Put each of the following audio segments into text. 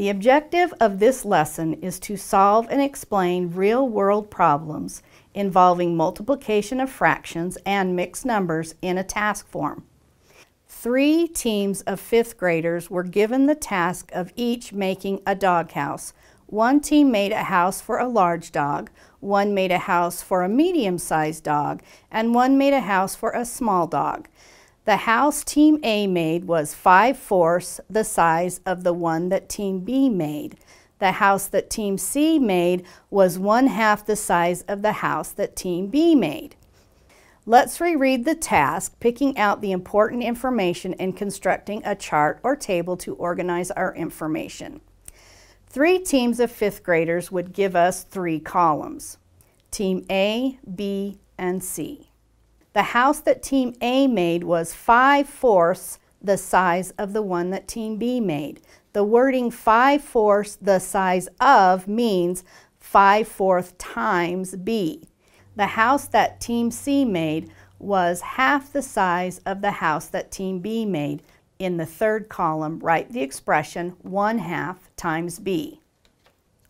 The objective of this lesson is to solve and explain real-world problems involving multiplication of fractions and mixed numbers in a task form. Three teams of fifth graders were given the task of each making a doghouse. One team made a house for a large dog, one made a house for a medium-sized dog, and one made a house for a small dog. The house Team A made was 5 fourths the size of the one that Team B made. The house that Team C made was one half the size of the house that Team B made. Let's reread the task, picking out the important information and constructing a chart or table to organize our information. Three teams of fifth graders would give us three columns, Team A, B, and C. The house that Team A made was 5 fourths the size of the one that Team B made. The wording 5 fourths the size of means 5 fourths times B. The house that Team C made was half the size of the house that Team B made. In the third column, write the expression 1 half times B.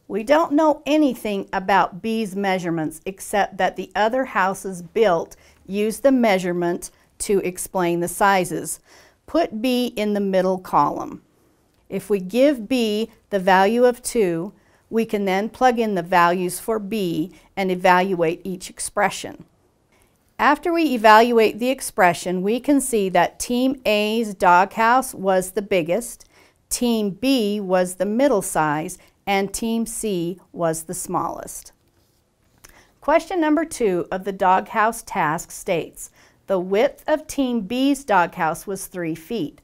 We don't know anything about B's measurements except that the other houses built use the measurement to explain the sizes. Put B in the middle column. If we give B the value of 2, we can then plug in the values for B and evaluate each expression. After we evaluate the expression, we can see that Team A's doghouse was the biggest, Team B was the middle size, and Team C was the smallest. Question number two of the doghouse task states, the width of Team B's doghouse was 3 feet.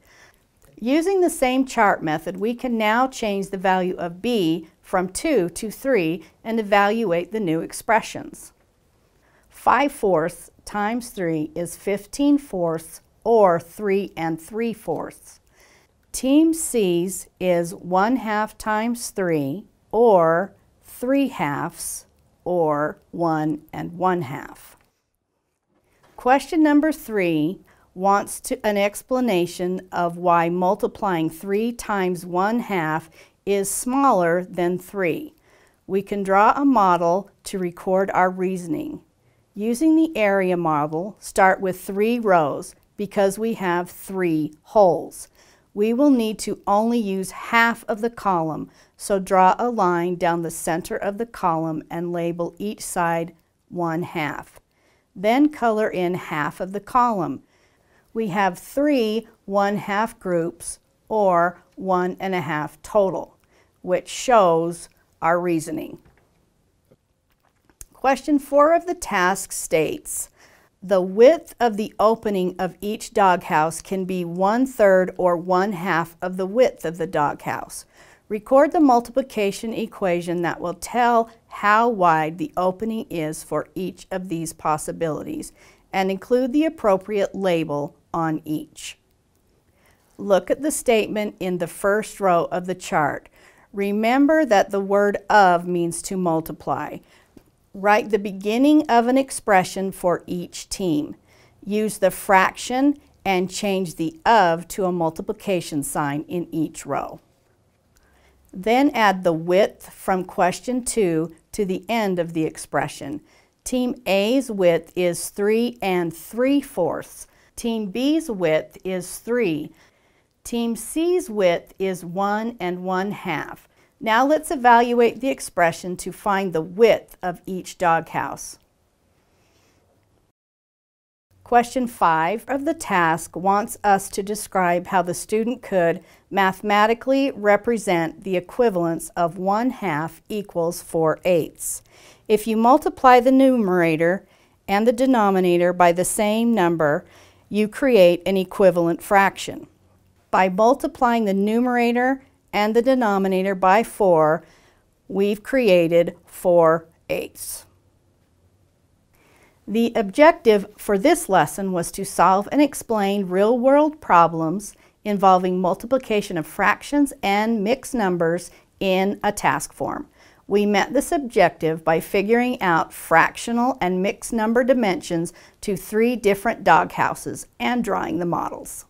Using the same chart method, we can now change the value of B from 2 to 3 and evaluate the new expressions. 5 fourths times 3 is 15 fourths or 3 and 3 fourths. Team C's is 1 half times 3 or 3 halves or 1 and 1 half. Question number 3 wants to, an explanation of why multiplying 3 times 1 half is smaller than 3. We can draw a model to record our reasoning. Using the area model, start with three rows because we have three wholes we will need to only use half of the column, so draw a line down the center of the column and label each side one half. Then color in half of the column. We have three one-half groups, or one and a half total, which shows our reasoning. Question four of the task states, the width of the opening of each doghouse can be one-third or one-half of the width of the doghouse. Record the multiplication equation that will tell how wide the opening is for each of these possibilities and include the appropriate label on each. Look at the statement in the first row of the chart. Remember that the word of means to multiply. Write the beginning of an expression for each team. Use the fraction and change the of to a multiplication sign in each row. Then add the width from question 2 to the end of the expression. Team A's width is 3 and 3 fourths. Team B's width is 3. Team C's width is 1 and 1 half. Now let's evaluate the expression to find the width of each doghouse. Question 5 of the task wants us to describe how the student could mathematically represent the equivalence of 1 half equals 4 eighths. If you multiply the numerator and the denominator by the same number, you create an equivalent fraction. By multiplying the numerator and the denominator by 4, we've created 4 eighths. The objective for this lesson was to solve and explain real-world problems involving multiplication of fractions and mixed numbers in a task form. We met this objective by figuring out fractional and mixed number dimensions to three different doghouses and drawing the models.